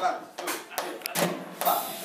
One, two,